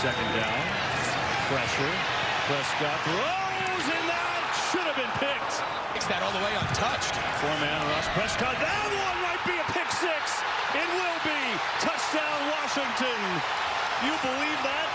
second down. Pressure. Prescott throws, and that should have been picked. Takes that all the way untouched. Four-man rush. Prescott, that one might be a pick six. It will be. Touchdown, Washington. You believe that?